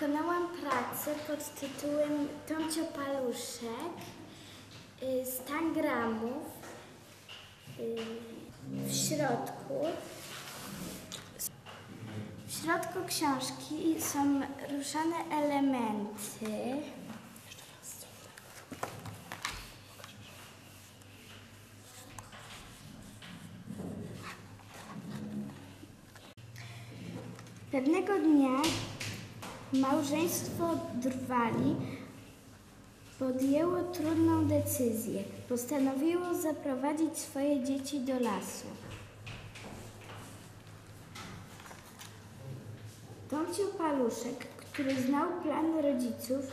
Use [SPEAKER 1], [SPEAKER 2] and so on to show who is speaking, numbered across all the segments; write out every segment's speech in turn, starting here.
[SPEAKER 1] wykonałam pracę pod tytułem Tomcio Paluszek, y, stan gramów. Y, W środku, w środku książki są ruszane elementy. Pewnego dnia małżeństwo Drwali podjęło trudną decyzję. Postanowiło zaprowadzić swoje dzieci do lasu. Tomcio Paluszek, który znał plan rodziców,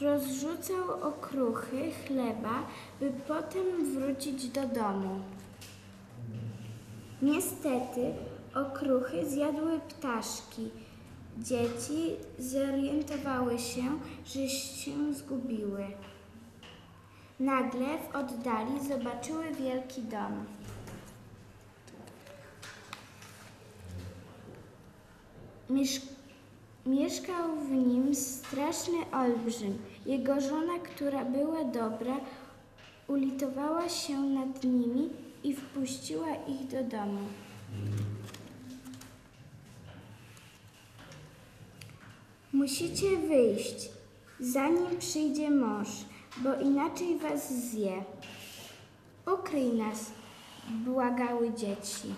[SPEAKER 1] rozrzucał okruchy chleba, by potem wrócić do domu. Niestety okruchy zjadły ptaszki. Dzieci zorientowały się, że się zgubiły. Nagle w oddali zobaczyły wielki dom. Miesz- mieszkał w nim straszny olbrzym. Jego żona, która była dobra, ulitowała się nad nimi i wpuściła ich do domu. Musicie wyjść, zanim przyjdzie mąż, bo inaczej was zje. Ukryj nas, błagały dzieci.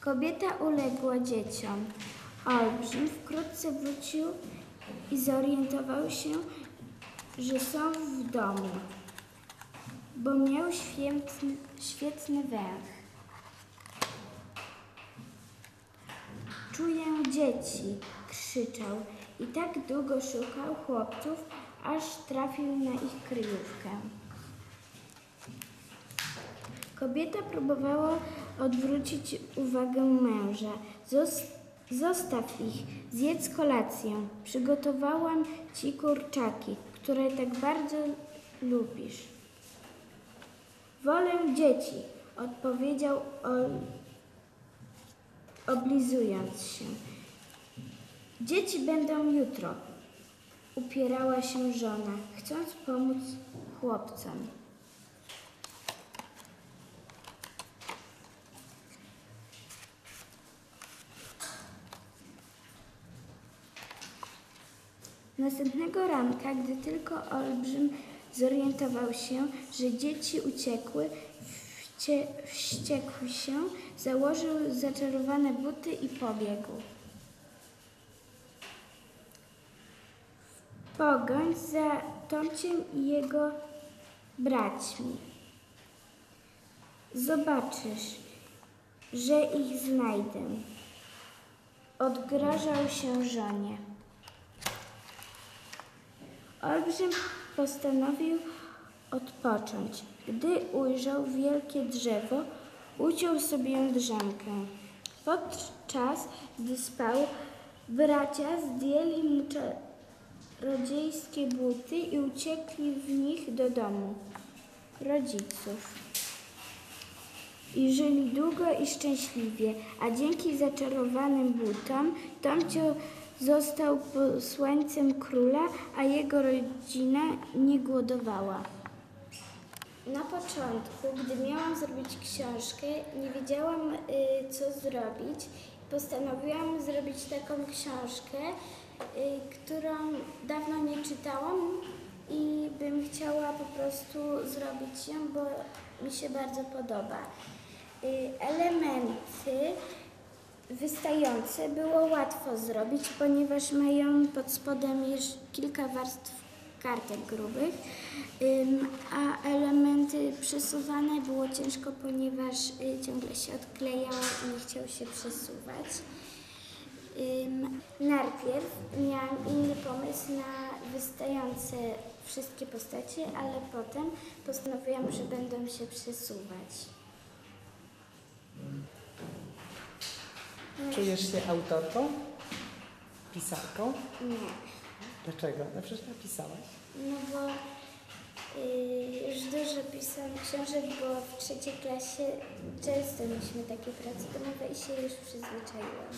[SPEAKER 1] Kobieta uległa dzieciom. Olbrzym wkrótce wrócił i zorientował się, że są w domu, bo miał świetny, świetny węch. Dzieci, krzyczał i tak długo szukał chłopców, aż trafił na ich kryjówkę. Kobieta próbowała odwrócić uwagę męża. Zos- zostaw ich, zjedz kolację. Przygotowałam ci kurczaki, które tak bardzo lubisz. Wolę dzieci, odpowiedział Ol, oblizując się. Dzieci będą jutro, upierała się żona, chcąc pomóc chłopcom. Następnego ranka, gdy tylko Olbrzym zorientował się, że dzieci uciekły, wcie, wściekł się, założył zaczarowane buty i pobiegł. Pogoń za Tomciem i jego braćmi. Zobaczysz, że ich znajdę. Odgrażał się żonie. Olbrzym postanowił odpocząć. Gdy ujrzał wielkie drzewo, uciął sobie drzemkę. Podczas gdy spał, bracia zdjęli mu czarodziejskie buty i uciekli w nich do domu rodziców. I żyli długo i szczęśliwie, a dzięki zaczarowanym butom Tomcio został posłańcem króla, a jego rodzina nie głodowała. Na początku, gdy miałam zrobić książkę, nie wiedziałam, y, co zrobić. Postanowiłam zrobić taką książkę, którą dawno nie czytałam i bym chciała po prostu zrobić ją, bo mi się bardzo podoba. Y, elementy wystające było łatwo zrobić, ponieważ mają pod spodem jeszcze kilka warstw kartek grubych, a elementy przesuwane było ciężko, ponieważ y, ciągle się odklejało i nie chciał się przesuwać. Najpierw miałam inny pomysł na wystające wszystkie postacie, ale potem postanowiłam, że będą się przesuwać.
[SPEAKER 2] Czujesz się autorką? Pisarką?
[SPEAKER 1] Nie.
[SPEAKER 2] Dlaczego? No przecież napisałaś.
[SPEAKER 1] No bo Yy, już dużo pisałam książek, bo w trzeciej klasie często mieliśmy takie prace domowe i się już przyzwyczaiłam.